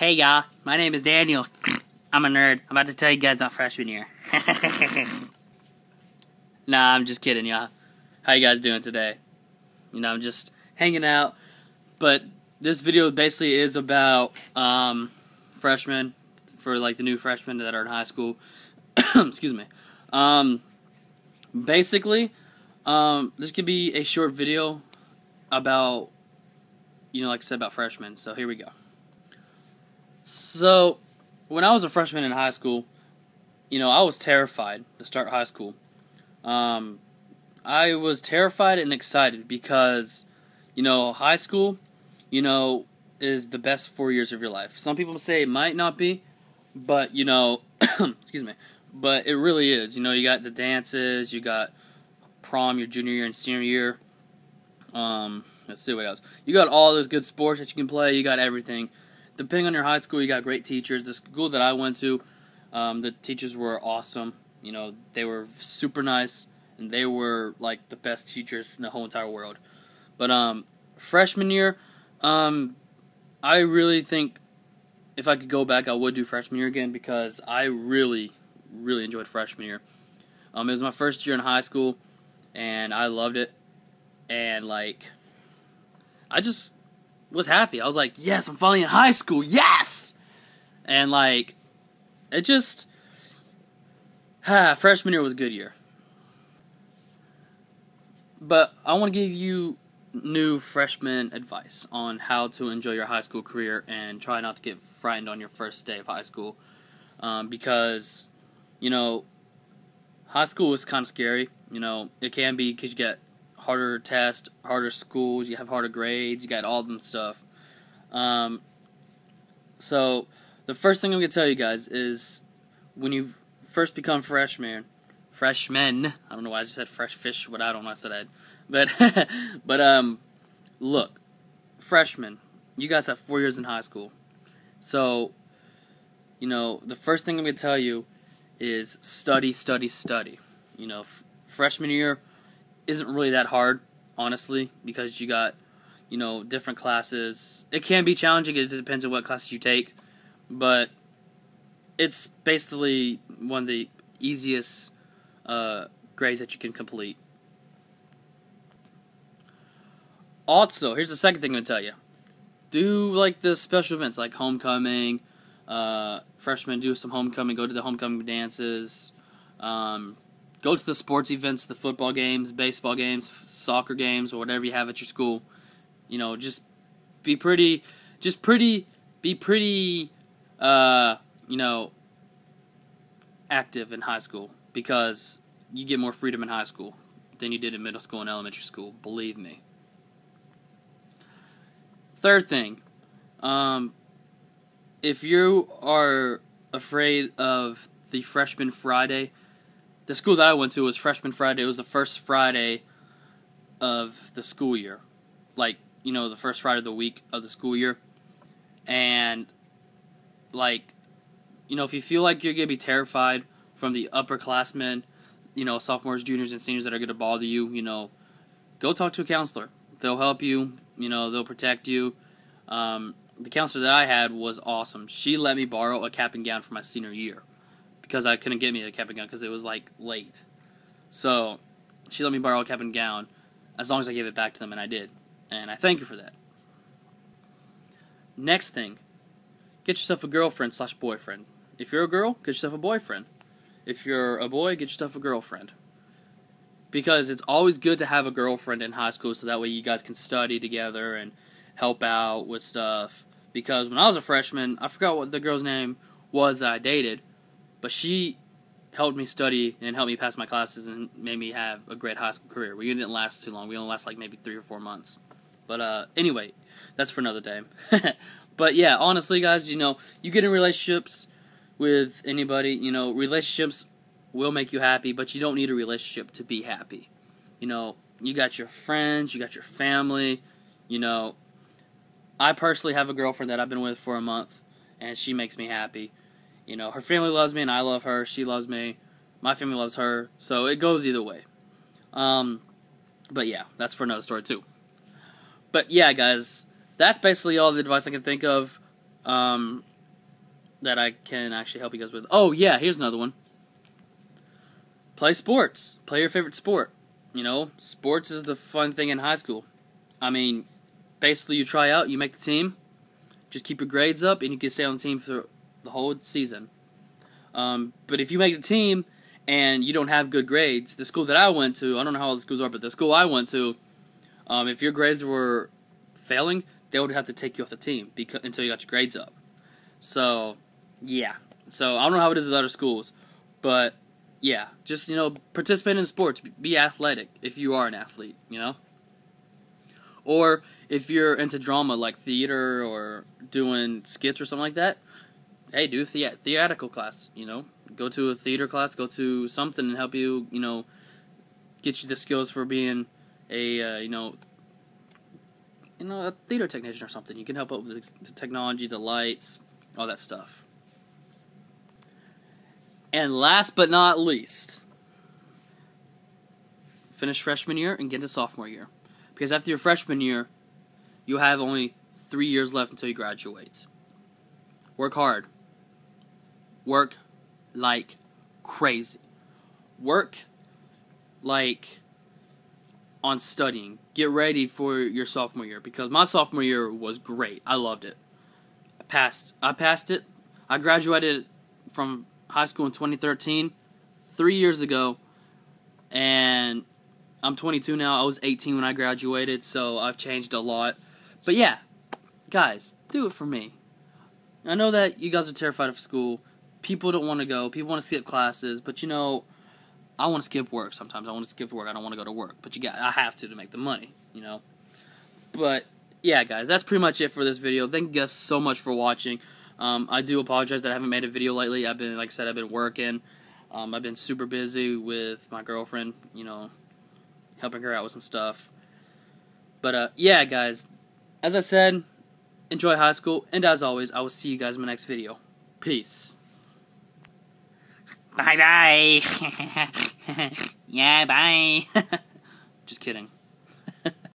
Hey y'all, my name is Daniel. I'm a nerd. I'm about to tell you guys about freshman year. nah, I'm just kidding, y'all. How you guys doing today? You know, I'm just hanging out. But this video basically is about um, freshmen for like the new freshmen that are in high school. Excuse me. Um, basically, um, this could be a short video about, you know, like I said about freshmen. So here we go. So, when I was a freshman in high school, you know, I was terrified to start high school. Um, I was terrified and excited because, you know, high school, you know, is the best four years of your life. Some people say it might not be, but, you know, excuse me, but it really is. You know, you got the dances, you got prom your junior year and senior year. Um, let's see what else. You got all those good sports that you can play, you got everything depending on your high school, you got great teachers. The school that I went to, um, the teachers were awesome. You know, they were super nice, and they were like the best teachers in the whole entire world. But um, freshman year, um, I really think if I could go back, I would do freshman year again because I really, really enjoyed freshman year. Um, it was my first year in high school, and I loved it. And like, I just was happy. I was like, yes, I'm finally in high school. Yes! And like, it just, ah, freshman year was a good year. But I want to give you new freshman advice on how to enjoy your high school career and try not to get frightened on your first day of high school. Um, because, you know, high school is kind of scary. You know, it can be because you get harder tests, harder schools, you have harder grades, you got all them stuff. Um, so the first thing I'm gonna tell you guys is when you first become freshman, freshmen. I don't know why I just said fresh fish. What I don't know I said that, but but um, look, freshmen. You guys have four years in high school, so you know the first thing I'm gonna tell you is study, study, study. You know, f- freshman year isn't really that hard, honestly, because you got, you know, different classes. It can be challenging, it depends on what classes you take, but it's basically one of the easiest uh, grades that you can complete. Also, here's the second thing I'm going to tell you. Do like the special events like homecoming, uh, freshmen do some homecoming, go to the homecoming dances, um, go to the sports events, the football games, baseball games, soccer games, or whatever you have at your school. You know, just be pretty, just pretty, be pretty, uh, you know, active in high school because you get more freedom in high school than you did in middle school and elementary school. Believe me. Third thing, um, if you are afraid of the freshman Friday, the school that I went to was freshman Friday. It was the first Friday of the school year, like you know the first Friday of the week of the school year, and like you know if you feel like you're gonna be terrified from the upperclassmen, you know sophomores, juniors, and seniors that are gonna bother you, you know, go talk to a counselor. They'll help you. You know they'll protect you. Um, the counselor that I had was awesome. She let me borrow a cap and gown for my senior year because I couldn't get me a cap and gown because it was like late. So she let me borrow a cap and gown as long as I gave it back to them, and I did. And I thank her for that. Next thing, get yourself a girlfriend slash boyfriend. If you're a girl, get yourself a boyfriend. If you're a boy, get yourself a girlfriend. Because it's always good to have a girlfriend in high school so that way you guys can study together and help out with stuff. Because when I was a freshman, I forgot what the girl's name was I dated, but she helped me study and helped me pass my classes and made me have a great high school career. We didn't last too long. We only last like maybe three or four months. But uh, anyway, that's for another day. but yeah, honestly, guys, you know, you get in relationships with anybody. You know, relationships will make you happy, but you don't need a relationship to be happy. You know, you got your friends, you got your family. You know, I personally have a girlfriend that I've been with for a month, and she makes me happy. You know, her family loves me and I love her. She loves me. My family loves her. So it goes either way. Um, but yeah, that's for another story too. But yeah, guys, that's basically all the advice I can think of. Um, that I can actually help you guys with. Oh yeah, here's another one. Play sports. Play your favorite sport. You know, sports is the fun thing in high school. I mean, basically you try out, you make the team, just keep your grades up, and you can stay on the team for the whole season. Um, but if you make the team and you don't have good grades, the school that I went to, I don't know how all the schools are, but the school I went to, um, if your grades were failing, they would have to take you off the team because, until you got your grades up. So, yeah. So I don't know how it is at other schools, but yeah, just you know, participate in sports, be athletic if you are an athlete, you know. Or if you're into drama like theater or doing skits or something like that, hey, do the- theatrical class, you know. Go to a theater class, go to something and help you, you know, get you the skills for being a, uh, you know, you know, a theater technician or something. You can help out with the technology, the lights, all that stuff. And last but not least, finish freshman year and get into sophomore year. Because after your freshman year, you have only three years left until you graduate. Work hard. Work like crazy. Work like on studying. Get ready for your sophomore year because my sophomore year was great. I loved it. I passed. I passed it. I graduated from high school in 2013, three years ago, and I'm 22 now. I was 18 when I graduated, so I've changed a lot. But yeah, guys, do it for me. I know that you guys are terrified of school. People don't want to go. People want to skip classes, but you know, I want to skip work sometimes. I want to skip work. I don't want to go to work, but you got I have to to make the money, you know. But yeah, guys, that's pretty much it for this video. Thank you guys so much for watching. Um, I do apologize that I haven't made a video lately. I've been, like I said, I've been working. Um, I've been super busy with my girlfriend, you know, helping her out with some stuff. But uh, yeah, guys, as I said, enjoy high school, and as always, I will see you guys in my next video. Peace. Bye bye. yeah, bye. Just kidding.